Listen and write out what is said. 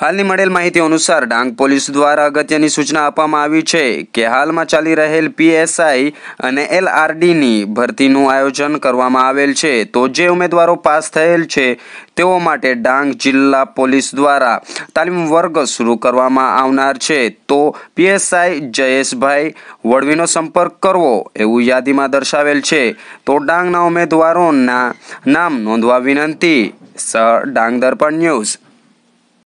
હાલની મળેલ માહિતી અનુસાર ડાંગ પોલીસ દ્વારા અગત્યની સૂચના આપવામાં આવી છે કે હાલમાં ચાલી રહેલ પીએસઆઈ અને એલઆરડીની ભરતીનું આયોજન કરવામાં આવેલ છે. તો જે ઉમેદવારો પાસ થયેલ છે, તેઓ માટે ડાંગ જિલ્લા પોલીસ દ્વારા તાલીમ વર્ગ શરૂ કરવામાં આવનાર છે. તો પીએસઆઈ જયેશભાઈ વડવીનો સંપર્ક કરવો એવું યાદીમાં દર્શાવેલ છે. તો ડાંગના ઉમેદવારોના નામ નોંધવા વિનંતી. સ ડાંગ દર્પણ ન્યૂઝ.